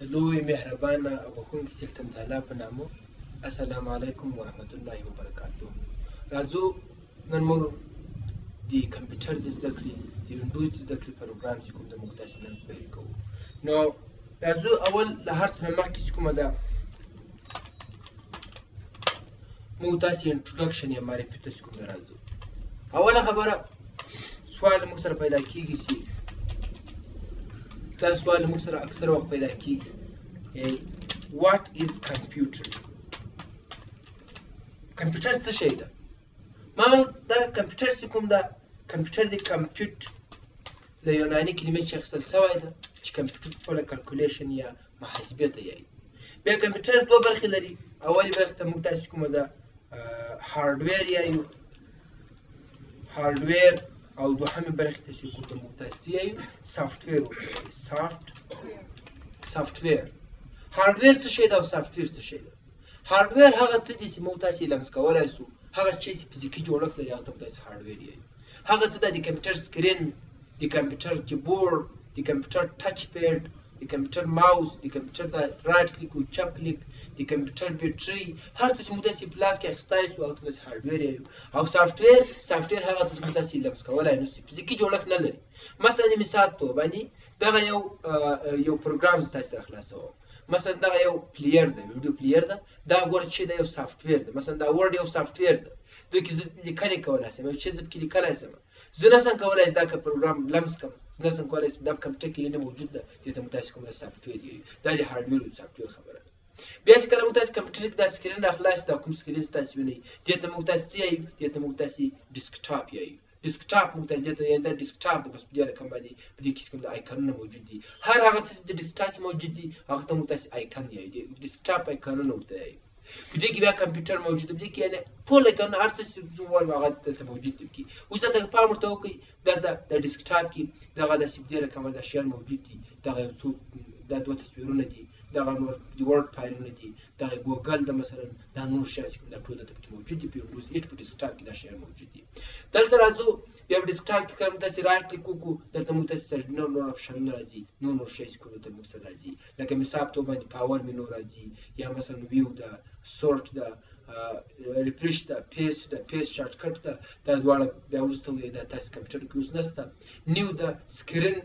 د لوی مهربانه او بخښونکي څښتن تعالی په نامه السلام علیکم ورحمت الله وبرکاته راځو نن موږ د کمپیوټر د زده کړې د وینډوز د زده کړې پروګرام چې کوم د موږ تاسو نن پیل کوو نو راځو اول له هر څه نه مخکې چې کومه ده موږ تاسو انټروډکشن یا معرفي تاسو کوم راځو اوله خبره سوال موږ سره پیدا کیږي چې دا سوال موږ سره اکثر وخت پیدا کیږي واټ از کمپیوټر کمپیوټر څه شی ده ما دا کمپیوټر چې کوم ده کمپیوټر دی کمپیوټ له یوناني کلمې چې اخیستل سوی ده چې کمپیوټر خپله کلکولیشن یا محاسبې ته یایي بیا کمپیوټر دوه برخې لري اول برخه ته موږ تاسو کومه ده هارډویر یایو هارډویر او دوهمه برخه ته چې کوم موږ تاسو یایو سافټویر سافټ سافټویر هارډویر څه شی ده او سافټویر څه شی ده هارډویر هغه څه دي چې موږ تاسو لمس کولای شو هغه چې فزیکی جوړښت لري هغه ته تاسو هارډویر یایو هغه څه د کمپیوټر سکرین د کمپیوټر کیبورډ، د کمپیوټر ټچ پیډ، د کمپیوټر ماوس، د کمپیوټر د رایټ کلیک او چپ کلیک، د کمپیوټر بیټري، هر څه چې موږ داسې په لاس کې اخیستای شو او داسې هارډویر یې او سافټویر، سافټویر هغه څه چې موږ داسې لمس کولای نه شو، فزیکي جوړښت نه لري. مثلا مثال په توګه باندې دغه یو یو پروګرام زه تاسو سره خلاصوم مثلا دغه یو پلیر ده ویډیو پلیر ده دا ګور چې دا یو سافټویر ده مثلا دا ورډ یو سافټویر ده دوی کې زه لیکنې کولای شم چې زه پکې لیکلای شم زه نه سم کولای زدا که پروګرام لمس کم زه نه سم کولای سم دا کم ټکی یې نه موجود ده دې ته متاسف کوم دا سافټویر دی دا د هارډویر او سافټویر خبره ده بیا چې کله موږ تاسو کمپیوټر کې دا سکرین راخلاص دا کوم سکرین تاسو وینئ دې ته موږ تاسو یې دې ته موږ تاسو ډیسکټاپ یې ډیسکټاپ موږ تاسو دې ته یې دا ډیسکټاپ د بس په دې رقم باندې په دې کې کوم د آیکونونه موجود دي هر هغه څه چې د ډیسکټاپ کې موجود دي هغه ته موږ تاسو آیکون یې ډیسکټاپ آیکونونه ورته یې په دې کې بیا کمپیوټر موجود دی کې یعنی ټول کن هر څه چې زه وایم هغه دلته موجود دی کې اوس دلته که پام ورته وکړئ دلته د ډیسکټاپ کې دغه داسې ډېر رقمه دا شیان موجود دي دغه یو څو دا دوه تصویرونه دي دغه نور د ورډ فایلونه دي دغه ګوګل د مثلا دا نور شیان چې کوم دا ټول دلته پکې موجود دي په وینډوز ایټ په ډیسکټاپ کې دا شیان موجود دي دلته راځو بیا په ډیسکټاپ کې کله موږ داسې رایټ کلیک وکړو دلته موږ داسې سرجنر نور اپشنونه راځي نور نور شی چې کوم دلته موږ سره راځي لکه مثال په باندې پاور منو راځي یا مثلا ویو ده سورټ ده ریفریش ده پیس ده پیس شارټ کټ ده دا دواړه بیا وروسته وایي دا تاسو کمپیوټر کې اوس نشته نیو ده سکرین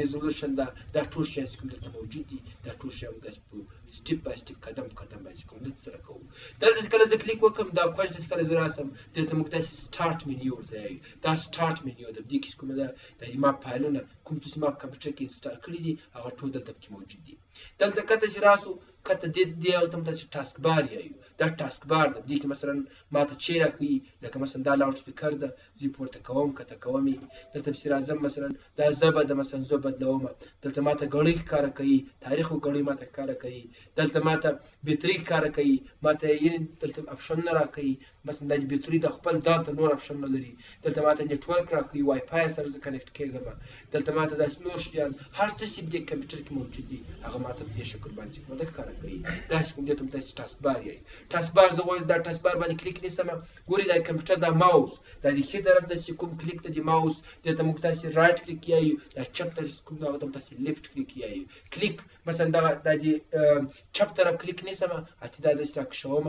ریزولوشن ده دا ټول شیان چې کوم دلته موجود دي دا ټول شیان موږ داسې په سټیپ بای سټیپ قدم په قدم باندې کوم دلته سره کوو دلته چې کله زه کلیک وکړم دا کوچ ته چې کله زه راسم دلته موږ داسې سټارټ منیو ورته یایو دا سټارټ منیو ده دې کې چې کومه ده د ماپ فایلونه کوم چې زما په کمپیوټر کې انسټال کړي دي هغه ټول دلته پکې موجود دي دلته کته چې راسو کته دې دې او تم تاسو ټاسک بار یایو دا ټاسک بار ده دې کې مثلا ما ته چې راکړي لکه مثلا دا لاوډ سپیکر ده زه پورته کوم کته کوم دلته چې راځم مثلا دا زبه ده مثلا زه بدلوم دلته ما ته غړي کار کوي تاریخ او غړي ما ته کار کوي دلته ما ته بیتري کار کوي ما ته یې دلته اپشن نه راکړي مثلا دا دی بیتری ده خپل ځان ته نور افشن نه لری دلته ماته نیټ ورک راکوی وای پای سره زه کنیکټ کیږم دلته ماته داسی نور شیان هر څه سی دی کمپیوټر کی موجود دی هغه ماته په دی شکل باندې چې کومه کار کوي داسی کوم دیتم تاسو ټاسک بار یی ټاسک بار زه غواړم دا ټاسک بار باندې کلیک نیسم ګوری دا کمپیوټر دا ماوس دا دی خې طرف د کوم کلیک ته دی ماوس دته موږ تاسو رائټ کلیک یی دا چپ طرف کوم دا ته تاسو لیفت کلیک یی کلیک مثلا دا د چپ طرف کلیک نیسم اته دا د سټاک شوم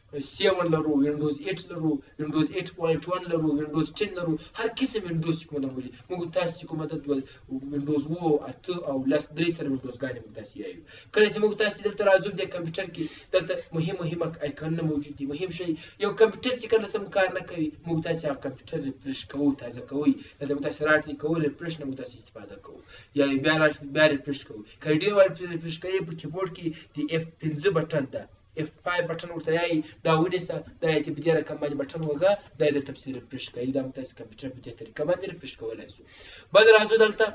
سیون لرو وینډوز 8 لرو وینډوز 8.1 لرو وینډوز 10 لرو هر قسم وینډوز چې کومه ولې موږ تاسو چې کومه د وینډوز وو اته او لس درې سره وینډوز ګانې موږ تاسو یایو کله چې موږ تاسو دلته راځو د کمپیوټر کې دلته مهم مهم آیکن نه موجود دي مهم شی یو کمپیوټر چې کله سم کار نه کوي موږ تاسو هغه کمپیوټر ریفرش کوو تازه کوي دلته موږ تاسو راټلی کوو ریفرش نه موږ تاسو استفاده کوو یا بیا راټلی بیا ریفرش کوو کله ډیر وایي ریفرش کوي په کیبورډ کې د F15 بټن ده اف فایف بټن ورته یایي دا ونیسه دا یې ته په دې رقم باندې بټن وهه دا یې درته پسې ریفریش کوي دا هم تاسو کمپیوټر په دې طریقه باندې ریفریش کولی شو بل راځو دلته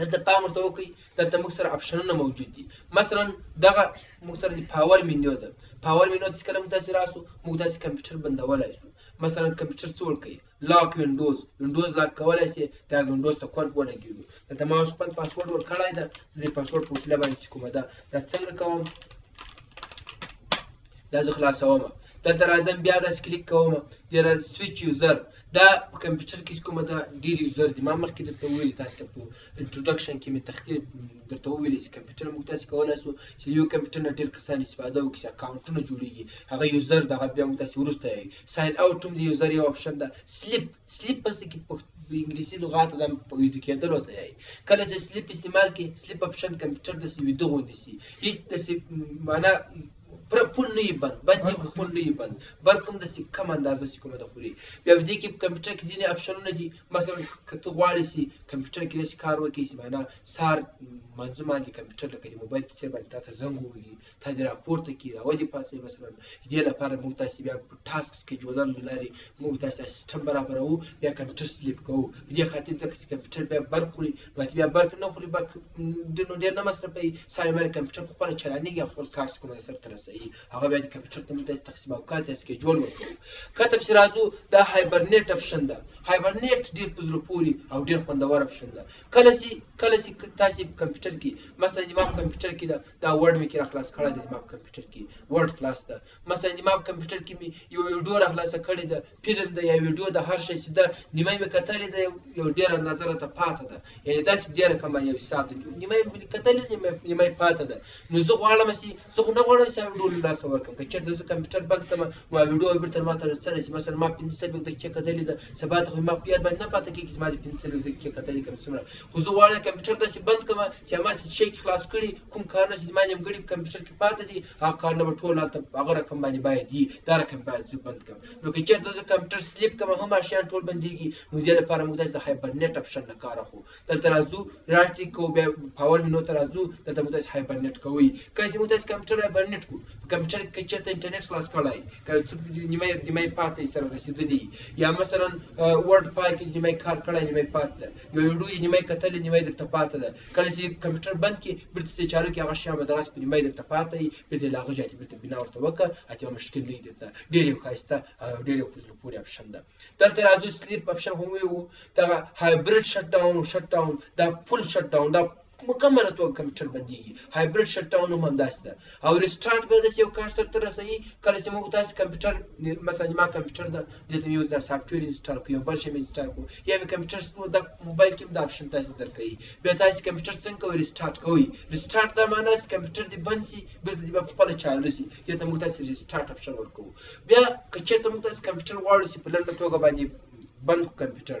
دلته پام ورته وکړئ دلته موږ سره اپشنونه موجود دي مثلا دغه موږ سره د پاور مینیو ده پاور مینیو ته کله موږ داسې راسو موږ داسې کمپیوټر بندولی شو مثلا کمپیوټر څه ورکوي لاک وینډوز وینډوز لاک کولای شي دا وینډوز ته کورد ولګیږو دلته ما خپل پاسورډ ورکړی ده زه د پاسورډ په وسیله باندې چې کومه ده دا څنګه کوم دا زه خلاصوم دلته راځم بیا داسې کلیک کوم د سویچ یوزر دا په کمپیوټر کې کومه ده ډیر یوزر دي ما مخکې درته ویلي تاسو ته په انټروډکشن کې مې تختې درته ویلي چې کمپیوټر موږ تاسو کولای شو چې یو کمپیوټر نه ډیر کسان استفاده وکړي چې اکاونټونه جوړیږي هغه یوزر دغه بیا موږ تاسو وروسته یې ساين اوټ هم د يو زر يو اپشن ده سليپ سليپ په څه کې په انګلیسي لغات د په ویدو کېدلو ته یایي کله چې سليپ استعمال کې سليپ اپشن کمپیوټر د سی ویدو غوندې سي هیڅ د سی معنا پر پول نه یي بند بند یې پول نه یي بند بر کوم د سی کم اندازه سی کومه د خوري بیا دې کې کمپیوټر کې ځینې اپشنونه دي مثلا که ته غواړې سي کمپیوټر کې داسې کار وکړي چې معنا سار منځ باندې کمپیوټر لکه د موبایل په څیر باندې تاسو زنګ ووهي تا دې راپورته کړي راودې پاڅوي مثلا دې لپاره موږ تاسې بیا په ټاسک سکیجولر له لارې موږ تاسې دا سیسټم برابروو بیا کمپیوټر سلیپ کوو په دې خاطر ځکه چې کمپیوټر بیا برق خوري نو بیا برق نه خوري برق ډېر نو ډېر نه مصرفوي ساري باندې کمپیوټر په خپله چلانېږي او خپل کار سکونه سرته رسوي هغه بیا د کمپیوټر ته موږ تاسې تقسیم اوقات یا سکیجول ورکوو کته پسې راځو دا هایبرنیټ اپشن ده هایبرنیټ ډېر په زړه پورې او ډېر خوندور اپشن ده کله چې کله چې تاسې په کمپیوټر کې مثلا زما په کمپیوټر کې ده دا ورډ مې کې را خلاص کړی دی زما په کمپیوټر کې ورډ خلاص ده مثلا زما په کمپیوټر کې مې یو ویډیو را خلاصه کړې ده فلم ده یا ویډیو ده هر شی چې ده نیمه مې کتلې ده یو ډېره اندازه راته پاته ده یعنې داسې ډېره کمه یو حساب ده نیمه مې کتلې نیمه یې پاته ده نو زه غواړم چې زه خو نه غواړم چې هغه ویډیو له لاسه ورکړم که چېرته زه کمپیوټر بند کړم نو هغه ویډیو بېرته ما ته څه راشي مثلا ما پنځه څلوېښت دقیقې کتلې ده سبا ته خو ما په یاد باندې نه پاته کېږي چې ما دې پنځه څلوېښت دقیقې کتلې که څومره خو زه غواړم کمپیوټر داسې بند کړم چې ما چې شي کې خلاص کړي کوم کارونه چې ما نیمګړي په کمپیوټر کې پاتې دي هغه کارونه به ټول هلته هغه رقم باندې باید وي دا رقم باید زه بند کړم نو که چېرته زه کمپیوټر سلیپ کړم هم شیان ټول بندېږي نو دې لپاره موږ داسې د هایبرنیټ اپشن نه کار اخلو دلته راځو رایټ کلیک کوو بیا پاور مینو ته راځو دلته موږ داسې هایبرنیټ کوي که چې موږ داسې کمپیوټر هایبرنیټ کوو په کمپیوټر کې چېرته انټرنیټ خلاص کړی که څوک نیمه نیمه پاتې سره رسېدلی یا مثلا ورډ فایل کې نیمه کار کړی نیمه پاتې یو ویډیو یې نیمه کتلې نیمه یې درته پاته ده کله چې کمپیوټر بند کړې بیرته څه چالو کړې هغه شیان به دغسې په نیمه یې درته پاته وي بیرته له هغه جاتې بیرته بنا ورته وکړه اتیا مشکل نه وي درته ډېر یو ښایسته او ډېر یو په زړه پورې اپشن ده دلته راځو سلیپ اپشن هم ویو دغه هایبریډ شټ ډاون شټ ډاون دا فل شټ ډاون دا په مکمله توګه کمپیوټر بندیږي هایبریډ شټ ډاون هم همداسې ده او ریسټارټ به داسې یو کار سرته رسوي کله چې موږ تاسو کمپیوټر مثلا ما کمپیوټر ده دې ته یو د سافټویر انسټال کړو یو بل شی انسټال کړو یا مې کمپیوټر سپو د موبایل کې دا آپشن تاسو درکوي بیا تاسو کمپیوټر څنګه کوئ ریسټارټ کوئ ریسټارټ دا معنی چې کمپیوټر دې بند شي بیرته دې په خپل چالو شي دې ته موږ تاسو ریسټارټ آپشن ورکوو بیا که چېرته موږ تاسو کمپیوټر غواړو چې په لنډه توګه باندې بند کمپیوټر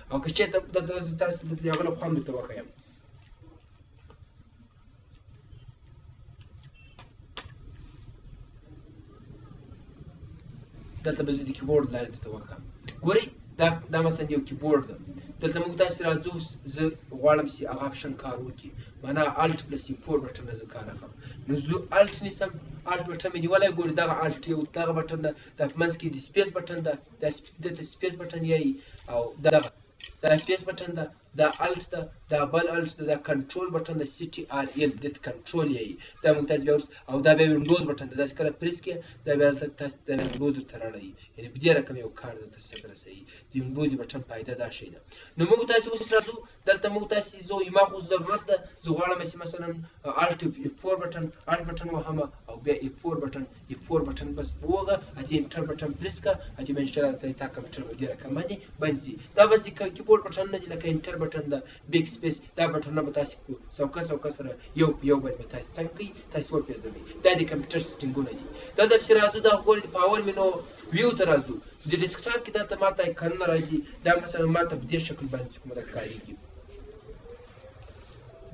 او که چېرته د تاسو د هغه له خوند ته وښیم دلته به زه د کیبورډ لارې درته وښیم ګورئ دا دا مثلا یو کیبورډ ده دلته موږ داسې راځو زه غواړم چې هغه اپشن کار وکړي معنا الټ پلس ایم فور بټن زه کار اخلم نو زه الټ نیسم الټ بټن مې نیولی ګوري دغه الټ یو دغه بټن ده دا په منځ کې د سپیس بټن ده دا دلته سپیس بټن یایي او دغه دا سپیس بټن ده دا الټ ده دا بل الټ ده دا کنټرول بټن ده سی ټي آر ال دت کنټرول یی دا موږ تاسو بیا او دا بیا وینډوز بټن ده داسې کله پریس کې دا بیا تاسو د وینډوز تر اړه یی یعنی په دې رقم یو کار ده تاسو سره صحیح د وینډوز بټن پایده دا شی ده نو موږ تاسو اوس راځو دلته مو تاسو زوی ما خو ضرورت ده زه غواړم چې مثلا الټ اف 4 بټن الټ بټن وهمه او بیا اف 4 بټن اف 4 بټن بس بوګه اته انټر بټن پریس کا اته به ان شاء الله تا کمپیوټر به ډیره کمه دي بنځي دا بس د کیبورډ بټن نه دي لکه انټر بټن ده بیک سپیس دا بټن نه به تاسو کو څوکه څوکه سره یو یو باندې تاسو څنګه کوي تاسو په ځمي دا د کمپیوټر سټینګونه دي دا د چې راځو دا غوړي پاور مینو ویو ته راځو د ډیسکټاپ کې دا ته ماته ایکانونه راځي دا مثلا ماته په دې شکل باندې چې کومه ده کارېږي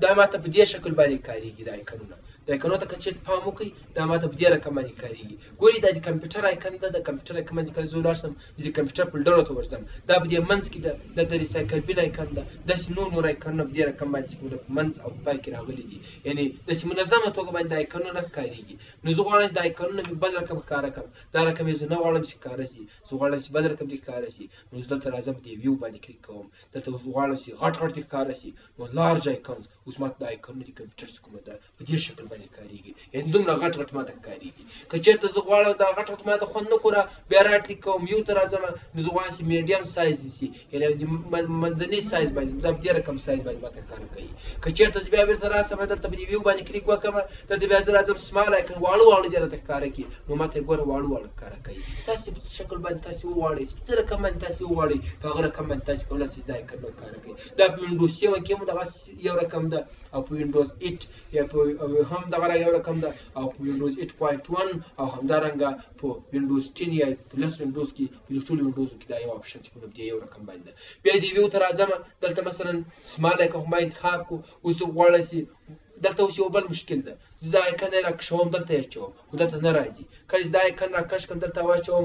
دا ماته په دې شکل باندې کارېږي دا ایکانونه د ایکانو ته که چېرته پام وکړئ دا ماته په دې رقم باندې کارېږي ګورئ دا د کمپیوټر ایکان ده د کمپیوټر ایکان باندې کله زه ولاړ شم د کمپیوټر فولډرو ته ورځم دا په دې منځ کې ده دا د ریسایکل بل ایکان ده داسې نور نور ایکانونه په دې رقم باندې چې کوم ده په منځ او په پای کې راغلي دي یعنې داسې منظمه توګه باندې دا ایکانونه ښکارېږي نو زه غواړم چې دا ایکانونه مې بل رقم ښکاره کړم دا رقم یې زه نه غواړم چې ښکاره شي زه غواړم چې بل رقم دې ښکاره شي نو زه دلته راځم دې ویو باندې کلیک کوم دلته اوس غواړم چې غټ غټ دې ښکاره شي نو لارج آیکونز اوس ماته دا آیکونونه دي کمپیوټر چې کومه ده په دې شکل باندې ښکارېږي یعنې دومره غټ غټ ماته ښکارېږي که چېرته زه غواړم دا غټ غټ ماته خوند نه کوره بیا را کلیک کوم یو ته راځم نو زه غواړم چې میډیم سایز دې شي یعنی د منځنی سایز باندې دا ډیره کم سایز باندې ماته کار کوي که چیرته زه بیا بیرته راسم دلته په ریویو باندې کلیک وکم دلته بیا زه راځم سمال ایکن واړو واړو دی راته ښکاره کړي نو ماته یې ګوره واړو واړو ښکاره کوي تاسو په شکل باندې تاسو وغواړئ څه رقم باندې تاسو وغواړئ په هغه رقم باندې تاسو کولای شئ دا ایکن ښکاره کړئ دا په وینډوز سیون کې هم دغه یو رقم ده او په وینډوز 8 یا په هم دغه یو رقم ده او په وینډوز 8.1 او همدارنګه په وینډوز 10 یا پلس وینډوز کې په دې ټولو ویډوزو کې دا یو آپشن چې په نبدې یو رقم باندې ده بیا دې ویو ته راځم دلته مثلا سمال آیکن ما انتخاب کو اوس زه غواړی چې دلته اوس یو بل مشکل ده زه دا آیکن را کښوم دلته یې اچوم خو دلته نه راځي کله چې دا آیکن را کش کړم دلته واچوم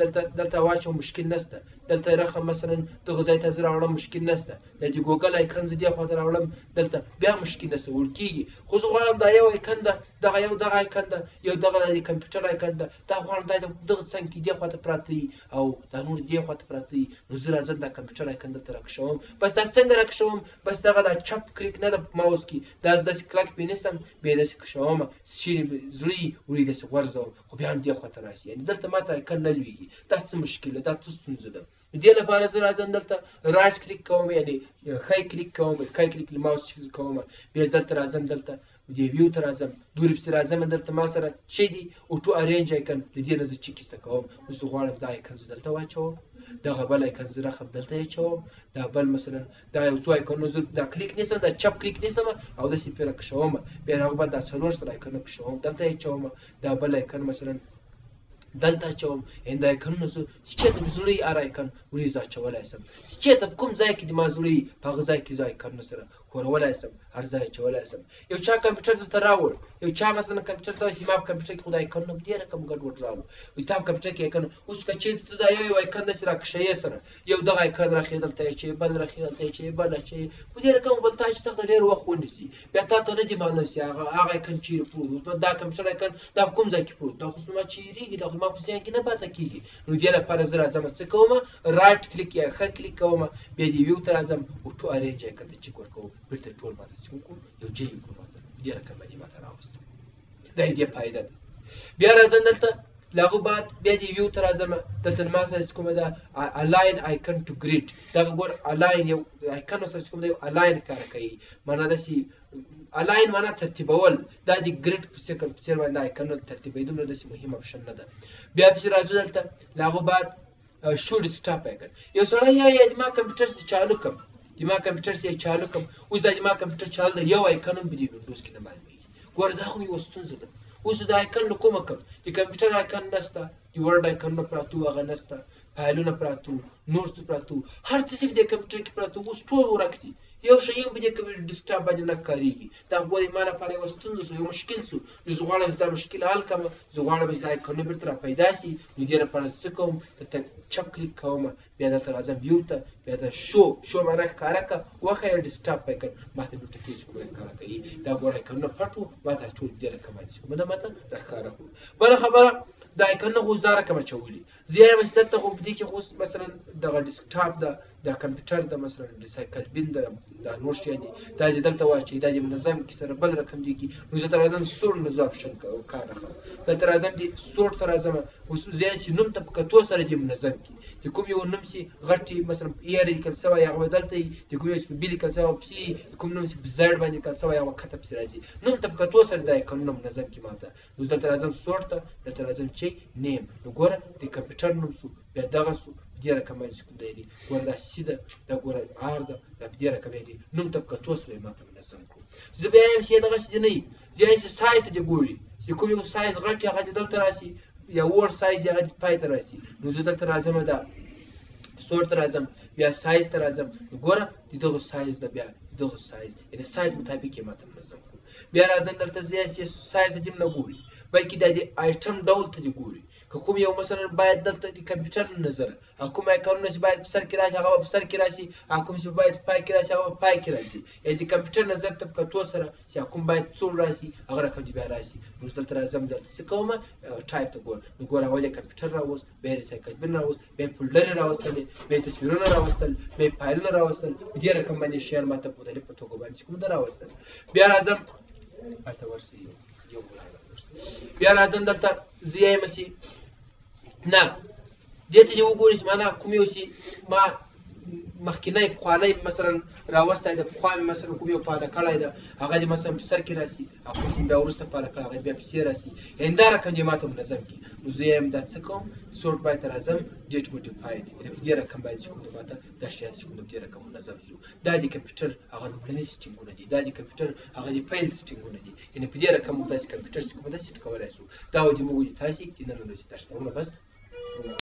دلته دلته واچوم مشکل نشته دلته رقم مثلا دغه ځای ته زه راوړم مشکل نشته دا د ګوګل آیکن زه دې خوا ته راوړم دلته بیا مشکل نشته ورکیږي خو زه غواړم دا یو آیکن ده دغه یو دغه آیکن ده یو دغه د کمپیوټر آیکن ده دا غواړم دا د دغه څنګ کې دې خوا ته پراته دي او دا نور دې خوا ته پراته دي نو زه راځم دا کمپیوټر آیکن دلته راکښوم بس دا څنګه راکښوم بس دغه دا چپ کلیک نه ده په ماوس کې دا زه داسې کلک پې نیسم بیا داسې کښوم چیرې زړه یي وړي داسې غورځوم خو بیا هم دې خوا ته راسي یعنې دلته ماته آیکن نه لویږي دا څه مشکل ده دا څه ستونزه ده د دې لپاره زه راځم دلته رایټ کلیک کوم یعنی ښی کلیک کوم ښی کلیک له ماوس چې کوم بیا دلته راځم دلته د ویو ته راځم دورې پسې راځم دلته ما سره چې دي اوټو ارینج ایکن د دې نه زه چیک ایسته کوم نو زه غواړم دا ایکن زه دلته واچوم دغه بل ایکن زه رقم دلته اچوم دا بل مثلا دا یو څو ایکنو زه دا کلیک نیسم دا چپ کلیک نیسم او داسې پرې کښوم بیا هغه بعد دا څلور سره ایکنو کښوم دلته اچوم دا بل ایکن مثلا دلته اچوم اند آیکنونه زه چې چېرته مې زړوي هر آیکن ورې زه اچولی سم چې چېرته په کوم ځای کې چې ما زړوي په هغه ځای کې زه آیکنونه سره ښورولی سم هر ځای اچولی سم یو چا کمپیوټر درته راوړ یو چا مثلا کمپیوټر ته چې ما په کمپیوټر کې خو د آیکنونه په دې رقم ګډوډ راغلو وایي تا په کمپیوټر کې آیکن اوس که چېرته ته دا یو یو آیکن داسې راکښیې سره یو دغه آیکن راخې دلته یې چې بل راخې دلته یې چې بل اچوې په دې رقم بل تا چې سخته ډېر وخت ونیسي بیا تا ته نه دي معلوم چې هغه هغه کن چیرې پروت اوس به دا کوم سړی کن دا کوم ځای کې پروت دا خو ما چیریږي دا خو ما په ذهن کې نه پاته کیږي نو دې لپاره زه راځم څه کوم رایټ کلیک یا ښه کلیک کوم بیا دې ویو ته راځم او ټو ارینج یې کته چک ورکوم بیرته ټول ماته څه کوم یو جې کوم دې رقم باندې ماته راوستم دا دې فائدہ ده بیا راځم دلته لاغو بعد بیا دې یو تر راځم دلته ما سره کومه ده الاین آیکن ټو ګریډ دا ګور الاین یو آیکن سره کوم دی الاین کار کوي معنا دا شي الاین معنا ترتیبول دا د ګریډ په څیر په څیر باندې آیکن ترتیبې دومره د مهم اپشن نه ده بیا په راځو دلته لاغو بعد شوډ سټاپ یې کړ یو سړی یا یا ما کمپیوټر سي چالو کم د ما کمپیوټر سي چالو کم اوس د ما کمپیوټر چالو د یو آیکن هم بلی وینډوز کې نه معلومي ګور دا خو یو ستونزه ده اوس د آیکن له کومه کم د کمپیوټر آیکن نشته د ورډ آیکن نه پراته هغه نشته فایلونه پراته نور څه پراته هر څه چې د کمپیوټر کې پراته اوس ټول ورک دي یو شی هم په دې کمپیوټر ډیسکټاپ باندې نه کاریږي دا بوره زما لپاره یوه ستونزه شوه، یو مشکل شو، نو زه غواړم چې دا مشکل حل کړم، زه غواړم چې دا ایکونه بېرته را پیدا شي، نو دې لپاره زه څه کوم؟ دلته چپ کلیک کوم، بیا دلته راځم ویو ته، بیا دا شو، شو معنا ښکاره کړه، وښیه ډیسکټاپ په ایکن، ما ته بېرته ټول سکرین ښکاره کوي، دا ګوره ایکونونه پټ وو، ما ته ټول دې رقم باندې سکرین ما ته راښکاره کړو. بله خبره دا ایکونونه خو اوس دا رقم اچولي، زه یوه وسیله ته خو په دې کې خو مثلا دغه ډیسکټاپ ده د کمپیوټر د مثلا ریسایکل بین ده دا نور شیان دي دا دې دلته واچوي دا دې منظم کړي سره بل رقم دي کړي نو زه ته راځم سور نه زه اپشن کار اخلم دلته راځم دې سور ته راځم اوس زه چې نوم ته په کتو سره دې منظم کړي د کوم یو نوم چې غټ مثلا ایر لیکل سوی هغه به دلته وي د کوم یو چې په بي لیکل سوی هغه پسې د کوم نوم چې په زیډ باندې لیکل سوی هغه به کښته پسې راځي نوم ته په کتو سره دا یې کړم نوم منظم کړي ما ته اوس دلته راځم سورټ ته دلته راځم چې نیم نو ګوره د کمپیوټر نوم سو بیا دغه سو په دې رقم باندې کوم دی ګوره دا سی ده دا ګوره آر ده دا په دې رقم دی نوم ته په کتو سره یې ماته منظم کړو زه بیا یم چې دغسې دې نه وي زه یم چې سایز ته دې ګوري چې کوم یو سایز غټ هغه دې دلته راسي یا وړ سایز هغه دې پای ته راسي نو زه دلته راځم دا سور ته راځم بیا سایز ته راځم ګوره د دغه سایز ده بیا دغه سایز یعنې سایز مطابق یې ماته منظم کړو بیا راځه دلته ځای چې سایز ته دیم نه ګوري بلکې دا د آیټم ډول ته دې ګوري که کوم یو مثلا باید دلته د کمپیوټر له نظره او کوم آیکونونه چې باید په سر کې راشي هغه به په سر کې راشي او کوم چې باید په پای کې راشي هغه به په پای کې راشي یعنې د کمپیوټر نظر ته په کتو سره چې کوم باید څوم راشي هغه رقم دې بیا راشي نو زه دلته راځم دلته څه کوم ټایپ ته ګورم نو ګوره ولې کمپیوټر راوست به یې ریسایکلبین راوست به یې فولډرې راوستلې به یې تصویرونه راوستل به یې فایلونه راوستل په دې رقم باندې شیان ماته په مختلفو توګه باندې کوم ده راوستل بیا راځم هلته ورسي یو بیا راځم دلته زه یې مسي نه دې ته یو ګورې چې معنا کوم یو چې ما مخکینی پخوانی مثلا راوستی د پخوا مې مثلا کوم یو پاله کړی ده هغه دې مثلا په سر کې راسي هغه چې بیا وروسته پاله کړی هغه بیا پسې راسي همدا رقم دې ماته منظم کړي نو زه یم دا څه کوم سورټ باید ته راځم ډیټ موډیفای دی یعنې په دې رقم باید چې کوم د ماته دا شیان چې کوم د دې رقم منظم شو دا د کمپیوټر هغه لومړني سیټینګونه دي دا د کمپیوټر هغه د پیل سیټینګونه دي یعنې په دې رقم موږ داسې کمپیوټر چې کوم دا سیټ کولی شو دا و دې موږ تاسې د نن ورځې درس ته بس